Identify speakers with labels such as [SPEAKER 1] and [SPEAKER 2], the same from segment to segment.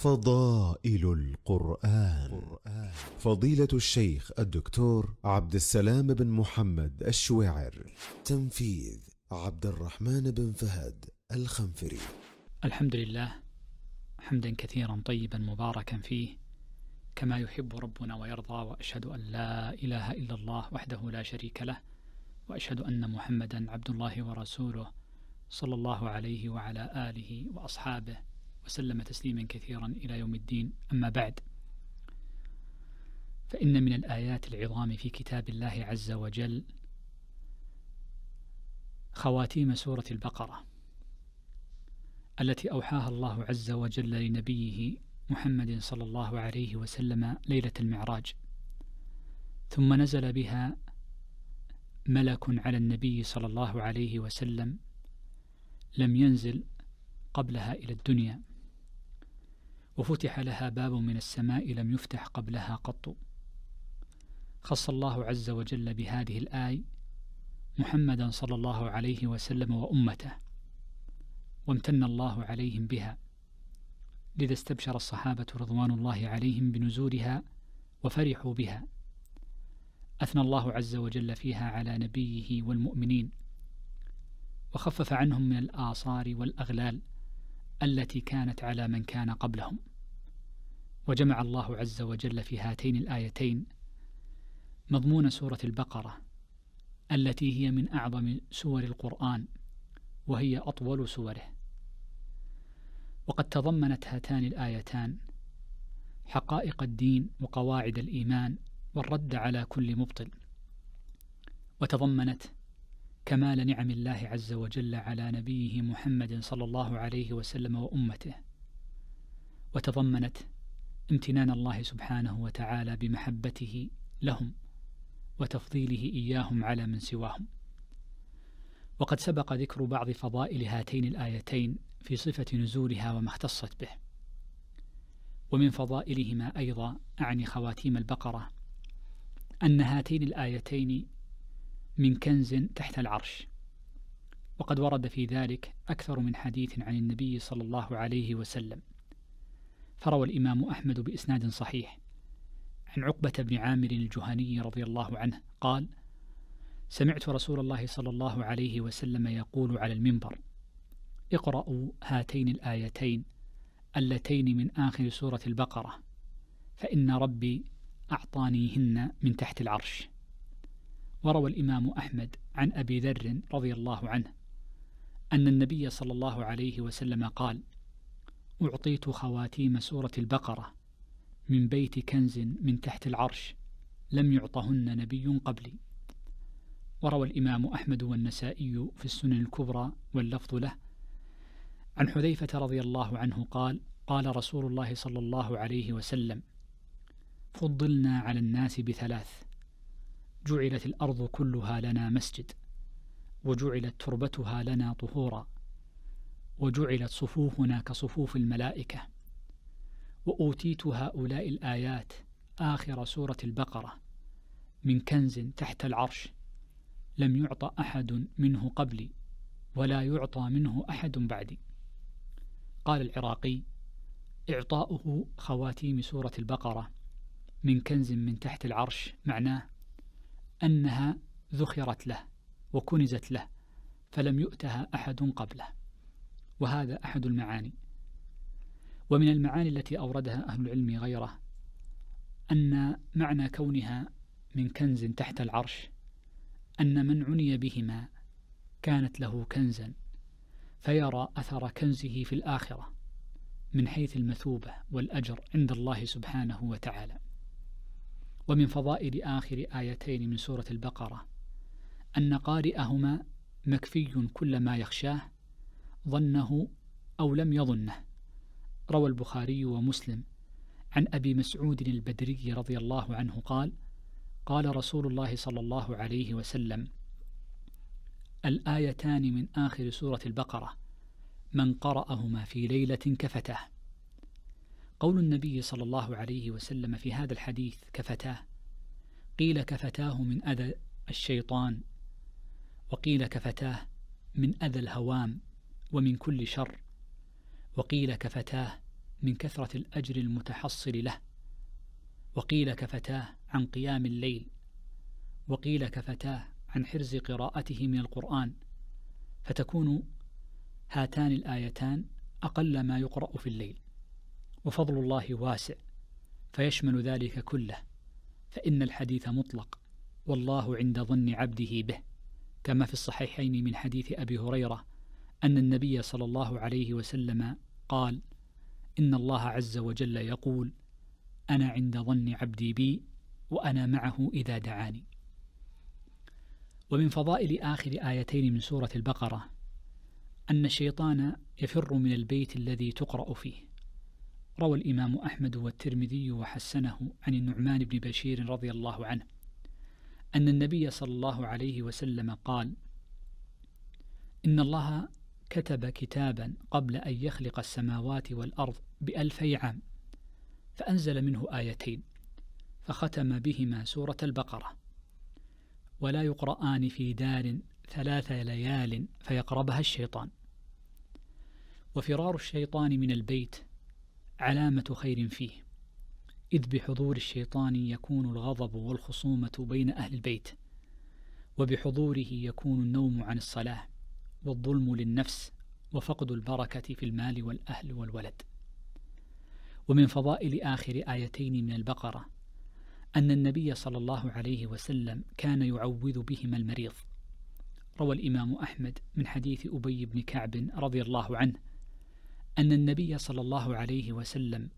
[SPEAKER 1] فضائل القرآن. فضيلة الشيخ الدكتور عبد السلام بن محمد الشويعر تنفيذ عبد الرحمن بن فهد الخنفري.
[SPEAKER 2] الحمد لله حمدا كثيرا طيبا مباركا فيه كما يحب ربنا ويرضى وأشهد أن لا إله إلا الله وحده لا شريك له وأشهد أن محمدا عبد الله ورسوله صلى الله عليه وعلى آله وأصحابه. وسلم تسليما كثيرا إلى يوم الدين. أما بعد فإن من الآيات العظام في كتاب الله عز وجل خواتيم سورة البقرة التي أوحاها الله عز وجل لنبيه محمد صلى الله عليه وسلم ليلة المعراج. ثم نزل بها ملك على النبي صلى الله عليه وسلم لم ينزل قبلها إلى الدنيا. وفتح لها باب من السماء لم يفتح قبلها قط. خص الله عز وجل بهذه الآي محمدا صلى الله عليه وسلم وأمته وامتن الله عليهم بها لذا استبشر الصحابة رضوان الله عليهم بنزولها وفرحوا بها. أثنى الله عز وجل فيها على نبيه والمؤمنين وخفف عنهم من الآصار والأغلال التي كانت على من كان قبلهم. وجمع الله عز وجل في هاتين الآيتين مضمون سورة البقرة التي هي من أعظم سور القرآن وهي أطول سوره. وقد تضمنت هاتان الآيتان حقائق الدين وقواعد الإيمان والرد على كل مبطل. وتضمنت كمال نعم الله عز وجل على نبيه محمد صلى الله عليه وسلم وأمته. وتضمنت امتنان الله سبحانه وتعالى بمحبته لهم وتفضيله إياهم على من سواهم. وقد سبق ذكر بعض فضائل هاتين الآيتين في صفة نزولها وما اختصت به. ومن فضائلهما أيضا أعني خواتيم البقرة أن هاتين الآيتين من كنز تحت العرش. وقد ورد في ذلك أكثر من حديث عن النبي صلى الله عليه وسلم. فروى الإمام أحمد بإسناد صحيح. عن عقبة بن عامر الجهني رضي الله عنه قال سمعت رسول الله صلى الله عليه وسلم يقول على المنبر اقرأوا هاتين الآيتين اللتين من آخر سورة البقرة فإن ربي أعطانيهن من تحت العرش. وروى الإمام أحمد عن أبي ذر رضي الله عنه أن النبي صلى الله عليه وسلم قال أعطيت خواتيم سورة البقرة من بيت كنز من تحت العرش لم يعطهن نبي قبلي وروى الإمام أحمد والنسائي في السنن الكبرى واللفظ له. عن حذيفة رضي الله عنه قال قال رسول الله صلى الله عليه وسلم فضلنا على الناس بثلاث جعلت الأرض كلها لنا مسجد وجعلت تربتها لنا طهورا وجعلت صفوفنا كصفوف الملائكة وأوتيت هؤلاء الآيات آخر سورة البقرة من كنز تحت العرش لم يعطى أحد منه قبلي ولا يعطى منه أحد بعدي. قال العراقي إعطاؤه خواتيم سورة البقرة من كنز من تحت العرش معناه أنها ذخرت له وكنزت له فلم يؤتها أحد قبله. وهذا أحد المعاني. ومن المعاني التي أوردها أهل العلم غيره أن معنى كونها من كنز تحت العرش أن من عني بهما كانت له كنزا فيرى أثر كنزه في الآخرة من حيث المثوبة والأجر عند الله سبحانه وتعالى. ومن فضائل آخر آيتين من سورة البقرة. أن قارئهما مكفي كل ما يخشاه ظنه أو لم يظنه. روى البخاري ومسلم. عن أبي مسعود البدري رضي الله عنه قال قال رسول الله صلى الله عليه وسلم الآيتان من آخر سورة البقرة من قرأهما في ليلة كفتاه قول النبي صلى الله عليه وسلم في هذا الحديث كفتاه. قيل كفتاه من أذى الشيطان وقيل كفتاه من أذى الهوام ومن كل شر وقيل كفتاه من كثرة الأجر المتحصل له وقيل كفتاه عن قيام الليل وقيل كفتاه عن حرز قراءته من القرآن. فتكون هاتان الآيتان أقل ما يقرأ في الليل. وفضل الله واسع فيشمل ذلك كله فإن الحديث مطلق والله عند ظن عبده به كما في الصحيحين من حديث أبي هريرة أن النبي صلى الله عليه وسلم قال إن الله عز وجل يقول أنا عند ظن عبدي بي وأنا معه إذا دعاني. ومن فضائل آخر آيتين من سورة البقرة أن الشيطان يفر من البيت الذي تقرأ فيه. روى الإمام أحمد والترمذي وحسنه عن النعمان بن بشير رضي الله عنه أن النبي صلى الله عليه وسلم قال إن الله كتب كتابا قبل أن يخلق السماوات والأرض بألفي عام فأنزل منه آيتين فختم بهما سورة البقرة ولا يقرآن في دار ثلاث ليال فيقربها الشيطان. وفرار الشيطان من البيت علامة خير فيه. إذ بحضور الشيطان يكون الغضب والخصومة بين أهل البيت وبحضوره يكون النوم عن الصلاة والظلم للنفس وفقد البركة في المال والأهل والولد. ومن فضائل آخر آيتين من البقرة أن النبي صلى الله عليه وسلم كان يعوذ بهما المريض. روى الإمام أحمد من حديث أبي بن كعب رضي الله عنه أن النبي صلى الله عليه وسلم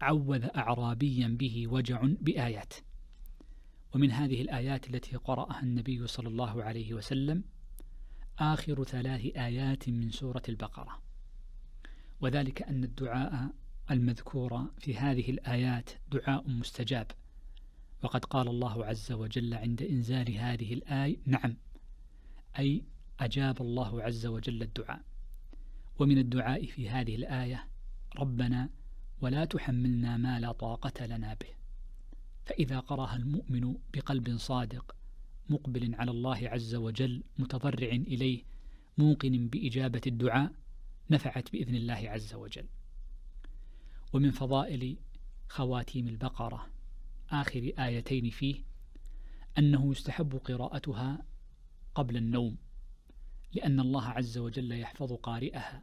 [SPEAKER 2] عوذ أعرابيا به وجع بآيات. ومن هذه الآيات التي قرأها النبي صلى الله عليه وسلم آخر ثلاث آيات من سورة البقرة. وذلك أن الدعاء المذكور في هذه الآيات دعاء مستجاب. وقد قال الله عز وجل عند إنزال هذه الآية نعم أي أجاب الله عز وجل الدعاء. ومن الدعاء في هذه الآية ربنا ولا تحملنا ما لا طاقة لنا به. فإذا قرأها المؤمن بقلب صادق مقبل على الله عز وجل متضرع إليه موقن بإجابة الدعاء نفعت بإذن الله عز وجل. ومن فضائل خواتيم البقرة آخر آيتين فيه أنه يستحب قراءتها قبل النوم. لأن الله عز وجل يحفظ قارئها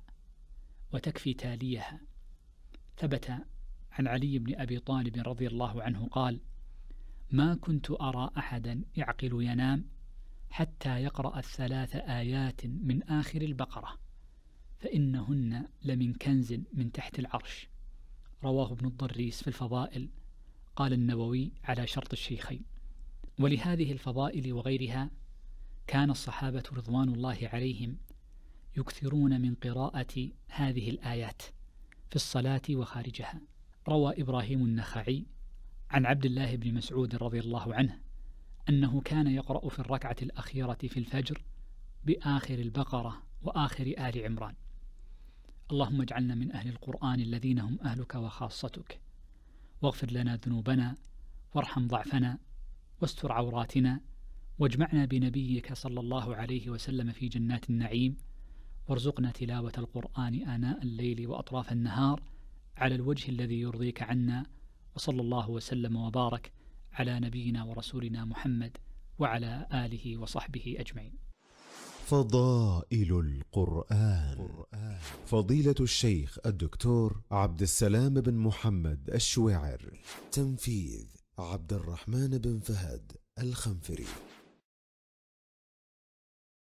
[SPEAKER 2] وتكفي تاليها. ثبت عن علي بن أبي طالب رضي الله عنه قال ما كنت أرى أحدا يعقل ينام حتى يقرأ الثلاث آيات من آخر البقرة فإنهن لمن كنز من تحت العرش. رواه ابن الضريس في الفضائل. قال النووي على شرط الشيخين. ولهذه الفضائل وغيرها كان الصحابة رضوان الله عليهم يكثرون من قراءة هذه الآيات في الصلاة وخارجها. روى إبراهيم النخعي عن عبد الله بن مسعود رضي الله عنه أنه كان يقرأ في الركعة الأخيرة في الفجر بآخر البقرة وآخر آل عمران. اللهم اجعلنا من أهل القرآن الذين هم أهلك وخاصتك. واغفر لنا ذنوبنا وارحم ضعفنا واستر عوراتنا واجمعنا بنبيك صلى الله عليه وسلم في جنات النعيم. وارزقنا تلاوة القرآن آناء الليل وأطراف النهار على الوجه الذي يرضيك عنا. وصلى الله وسلم وبارك على نبينا ورسولنا محمد وعلى آله وصحبه أجمعين.
[SPEAKER 1] فضائل القرآن. فضيلة الشيخ الدكتور عبد السلام بن محمد الشويعر. تنفيذ عبد الرحمن بن فهد الخنفري.